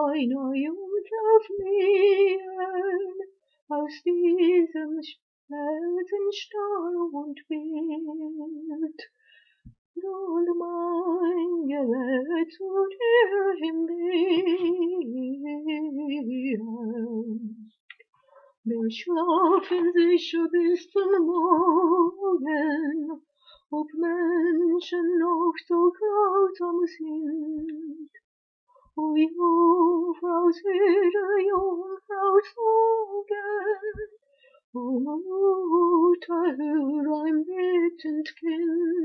deiner Jugend nähen, aus diesem Welten Stahl und Wind. Und mein Gebet zu dir hinbringen. Wir schlafen sicher bis zum Morgen, ob Menschen noch so grausam sind. 不由放弃这永恒从根。Oh, my turn, I'm bitten skin.